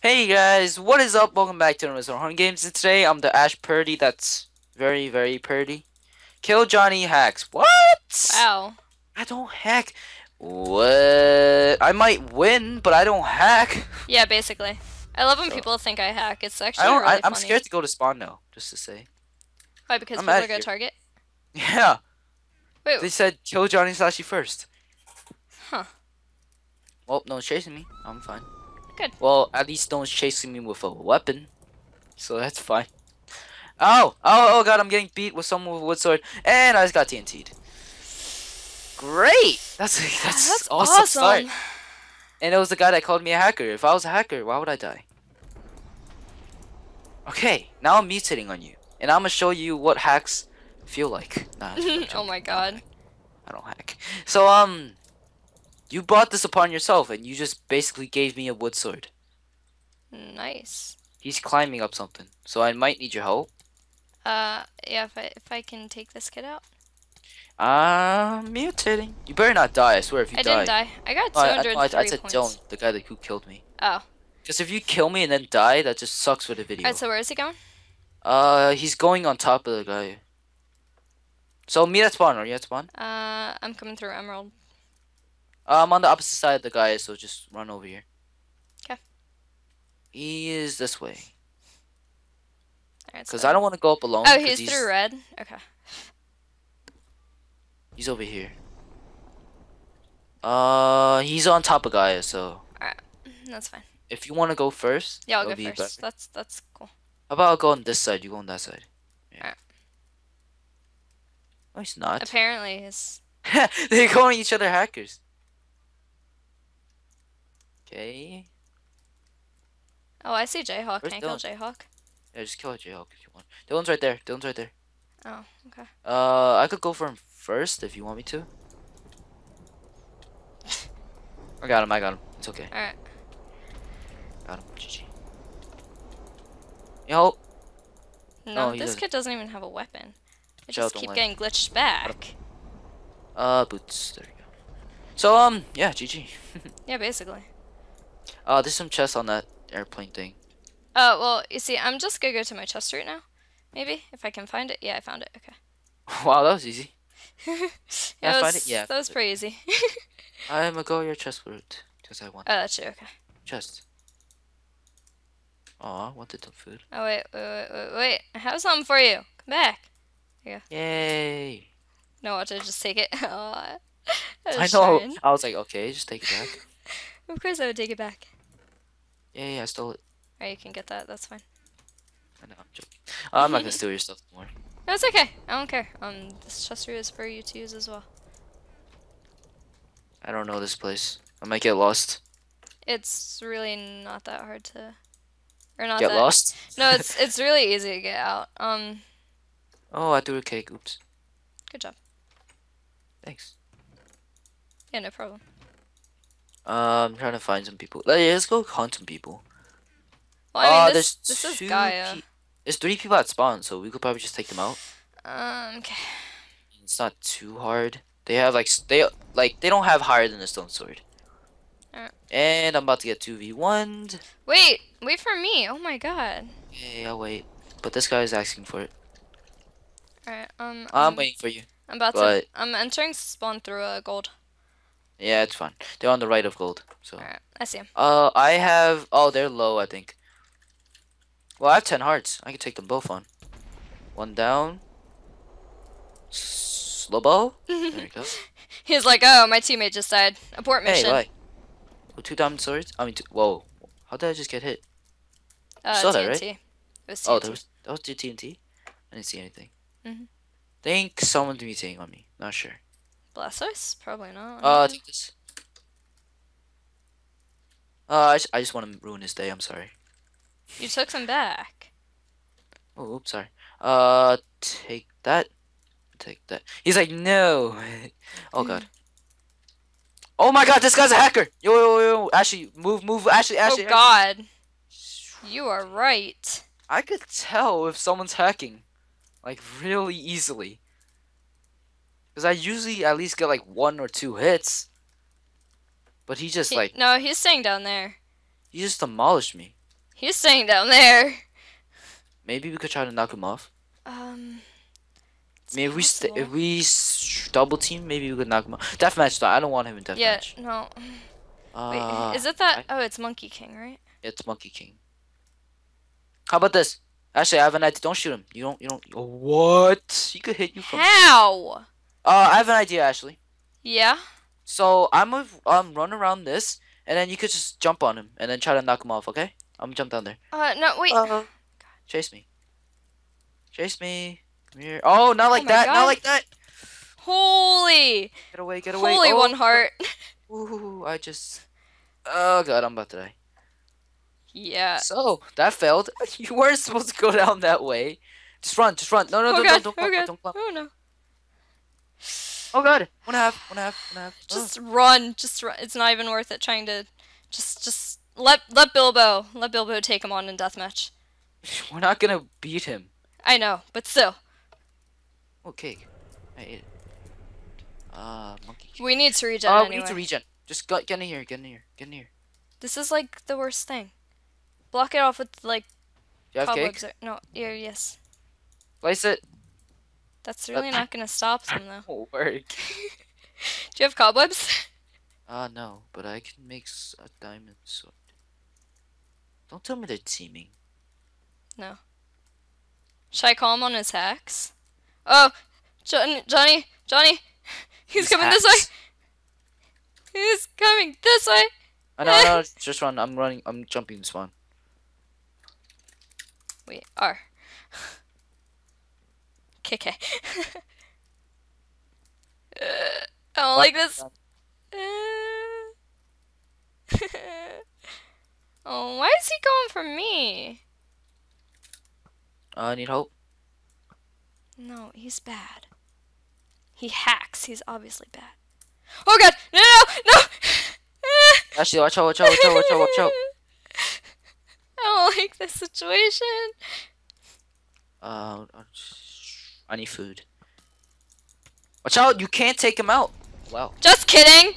Hey guys, what is up? Welcome back to Mr. Horn Games. And today I'm the Ash Purdy that's very, very purdy. Kill Johnny hacks. What? Wow. I don't hack. What? I might win, but I don't hack. Yeah, basically. I love when So- people think I hack. It's I actually don't. really I, I'm scared to go to spawn now, just to say. Why? Because I'm people are gonna here. target. Yeah, Wait. they said kill Johnny Slashe first. Huh. Well, no one's chasing me. I'm fine. Good. Well, at least no one's chasing me with a weapon, so that's fine. Oh, oh, oh god, I'm getting beat with someone with a wood sword, and I just got TNT'd. Great! That's that's, That's awesome. awesome. start. And it was the guy that called me a hacker. If I was a hacker, why would I die? Okay, now I'm mutating on you, and I'm gonna show you what hacks feel like. Nah, oh my god. I don't hack. So um, you brought this upon yourself, and you just basically gave me a wood sword. Nice. He's climbing up something, so I might need your help. Uh, yeah. If I if I can take this kid out. I'm mutating. You better not die. I swear, if you I die. didn't die. I got No, I, I, 203 no, I, I said points. Dylan, the guy that who killed me. Oh. Because if you kill me and then die, that just sucks for the video. Alright. So where is he going? Uh, he's going on top of the guy. So meet at spawn. Are you at spawn? Uh, I'm coming through Emerald. Uh, I'm on the opposite side of the guy, so just run over here. Okay. He is this way. Because so- I don't want to go up alone. Oh, 'cause he's, through red. Okay. He's over here. Uh, he's on top of Gaia, so Alright, That's fine. if you want to go first, Yeah, I'll go be first. better. That's that's cool. How about I go on this side, you go on that side. Yeah. Alright. No, he's not. Apparently, he's. They're calling each other hackers. Okay. Oh, I see Jayhawk. Where's Can I kill Dylan? Jayhawk? Yeah, just kill a Jayhawk if you want. Dylan's right there. Dylan's right there. Oh, okay. Uh, I could go for him first if you want me to. I got him. I got him. It's okay. Alright. Got him. GG. Yo. No, No, this doesn't. kid doesn't even have a weapon. I just keep like- getting glitched back. Uh, boots. There you go. So um, yeah, GG. Yeah, basically. Uh, there's some chests on that airplane thing. Oh, well, you see, I'm just gonna go to my chest route now. Maybe, if I can find it. Yeah, I found it. Okay. wow, that was easy. yeah, I that find was, it? Yeah, That was pretty easy. I'm gonna go your chest route because I want oh, that's you. Okay. chest. Aw, I wanted some food. Oh, wait, wait, wait, wait, wait. I have something for you. Come back. Yeah. Yay! No, watch, I just take it. Aw. I, I know. trying. I was like, okay, just take it back. Of course I would take it back. Yeah, yeah, I stole it. Alright, you can get that. That's fine. I know. I'm joking. Uh, I'm not gonna steal your stuff anymore. No, it's okay. I don't care. Um, this chest is for you to use as well. I don't know this place. I might get lost. It's really not that hard to, or not Get that. lost? No, it's it's really easy to get out. Um, oh, I threw a cake. Oops. good job. Thanks. Yeah, no problem. Uh, I'm trying to find some people. Let- Let's go hunt some people. Well, I mean, Uh, this there's this is Gaia. There's three people at spawn, so we could probably just take them out. Um, okay. It's not too hard. They have like they like they don't have higher than a stone sword. Alright. And I'm about to get two v one. Wait, wait for me. Oh my god. Okay, I'll wait. But this guy is asking for it. Alright. Um, I'm um, waiting for you. I'm about but- to. I'm entering spawn through a gold. Yeah, it's fine. They're on the right of gold. So. Alright, I see him. Uh, I have. Oh, they're low. I think. Well, I have ten hearts. I can take them both on. One down. Slobo. There we go. He's like, oh, my teammate just died. Abort mission. Hey, mission. why? Oh, two diamond swords. I mean, two, whoa. How did I just get hit? uh, saw that, right? It was TNT. Oh, TNT. that was that was TNT. I didn't see anything. Mhm. Think someone's mutating on me. Not sure. Blastoise? Probably not. Uh, take this. Uh, I just, I just want to ruin his day. I'm sorry. you took some back. Oh, oops, sorry. Uh, take that. Take that. He's like, no. oh god. Oh my god, this guy's a hacker. Yo, yo, yo, yo. Ashley, move, move. Ashley, Ashley. oh God. You are right. I could tell if someone's hacking, like really easily. Cause I usually at least get like one or two hits. But he just He- like no, he's staying down there. he just demolished me. He's staying down there. Maybe we could try to knock him off. Um. Maybe we st- if we double team, maybe we could knock him off. Deathmatch though, I don't want him in deathmatch. Yeah. No. Wait. Uh, is it that? I- Oh, it's Monkey King, right? It's Monkey King. How about this? Actually, I have an idea. Don't shoot him. You don't. You don't. What? He could hit you from. How? Uh, I have an idea, Ashley. Yeah. So I'm gonna um run around this, and then you could just jump on him, and then try to knock him off. Okay? I'm gonna jump down there. Uh. No. Wait. Uh, chase me. Chase me. Come here. Oh, not like my that. God. Not like that. Holy. Get away. Get away. Holy oh. one heart. Ooh, I just. Oh god, I'm about to die. yeah. So that failed. You weren't supposed to go down that way. Just run. Just run. No, no, Oh no, god. don't, Oh don't, god. don't, don't, Oh no. Oh god. One half. One half. One half. Oh. Just run. Just run. It's not even worth it trying to. Just. Just let let Bilbo let Bilbo take him on in deathmatch. We're not gonna beat him. I know, but still, Oh, cake. I ate it. Uh, monkey. we need to regen Oh, we anyway. need to regen. Just go, get in here. Get in here. Get in here. this is like the worst thing. Block it off with like Do you have cake? Or, no, yeah, yes. Place it. That's really not gonna stop them though. Won't work. Do you have cobwebs? Uh, no, but I can make a diamond sword. Don't tell me they're teaming. No. Should I call him on his hacks? Oh, John, Johnny, Johnny, he's These coming this way. He's coming this way. I know, no, just run. I'm running. I'm jumping this one. We are. KK. Uh, I don't like this. Uh, oh, why is he going for me? Uh, I need help. No, he's bad. He hacks. He's obviously bad. Oh god! No, no, no! Ashley, watch out, watch out, watch out, watch out, watch out. I don't like this situation. Uh, I need food. Watch out! You can't take him out. Wow. Just kidding.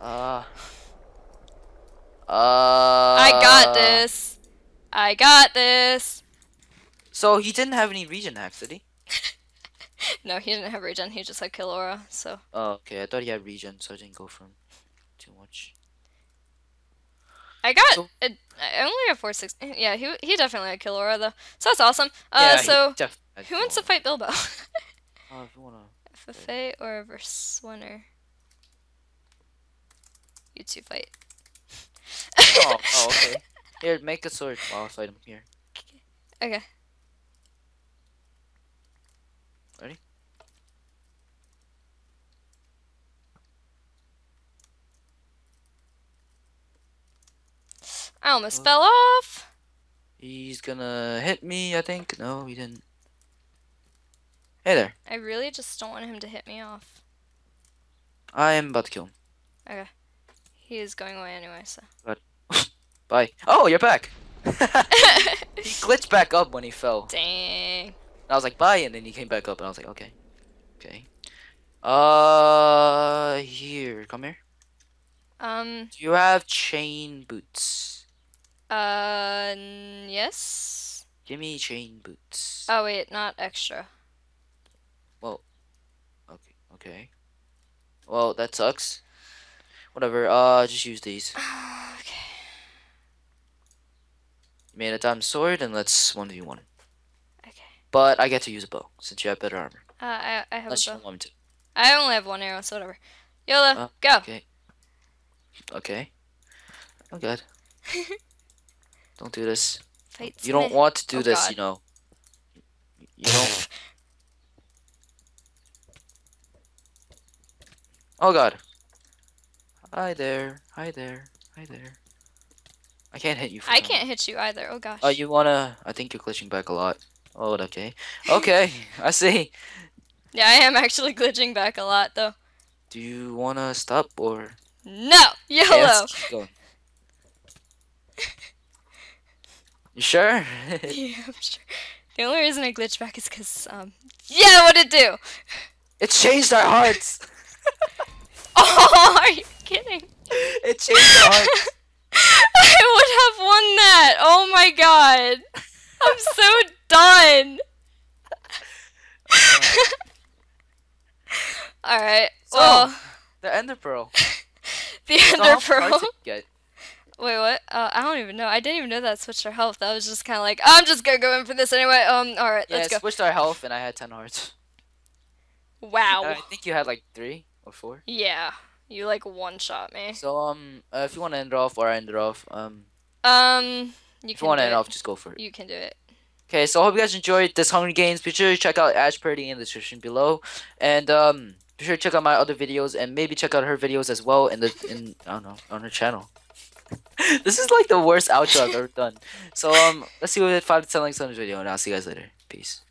Uh. Uh. I got this. I got this. So he didn't have any regen hacks, did he? No, he didn't have regen. He just had kill aura. So Oh, okay. I thought he had regen, so I didn't go for him too much. I got. So- it, I only have four six. Yeah, he he definitely had kill aura though. So that's awesome. Uh, Yeah, so who wants to fight Bilbo? Uh, if you wanna. FFA or a verse winner? You two fight. Oh, oh, okay. Here, make a sword while I fight him. Here. Okay. Ready? I almost fell off. He's gonna hit me, I think. No, he didn't. Hey there. I really just don't want him to hit me off. I am about to kill him. Okay. He is going away anyway, so. Bye. Oh, you're back. he glitched back up when he fell. Dang. I was like, bye, and then he came back up, and I was like, okay. Okay. Uh, here, come here. Um. Do you have chain boots? Uh. Yes. Give me chain boots. Oh wait, not extra. Well, okay, okay. Well, that sucks. Whatever, uh, just use these. okay. Made a diamond sword, and let's 1v1. Okay. But I get to use a bow, since you have better armor. Uh, I I have Unless a you bow. don't want me to. I only have one arrow, so whatever. YOLO, Uh, go. Okay. Okay. Oh god. don't do this. Fight. You don't want to do Oh, this, God. you know. You don't. oh god. Hi there. Hi there. Hi there. I can't hit you. For I some- can't hit you either. Oh gosh. Oh, you wanna? I think you're glitching back a lot. Oh, okay. Okay, I see. Yeah, I am actually glitching back a lot though. Do you wanna stop or? No, YOLO. Yes, keep going. You sure? yeah, I'm sure. The only reason I glitch back is because um. Yeah, what'd it do? it changed our hearts. Oh, are you kidding? It changed our hearts. I would have won that. Oh my god. I'm so done. Alright. So, Well, The Ender Pearl. the Ender Pearl. Wait, what? Uh, I don't even know. I didn't even know that switched our health. That was just kind of like, I'm just gonna go in for this anyway. Um, alright, Yeah, let's I go. switched our health and I had 10 hearts. Wow. I think you had like 3 or 4. Yeah. You like one shot me. So, um, uh, if you want to end it off or I end it off, um, Um, you if you want to end it. off, just go for it. You can do it. Okay, so I hope you guys enjoyed this Hunger Games. Be sure to check out Ash Purdy in the description below, and um, be sure to check out my other videos and maybe check out her videos as well in the in I don't know on her channel. this is like the worst outro I've ever done. So um, let's see what five to ten likes on this video, and I'll see you guys later. Peace.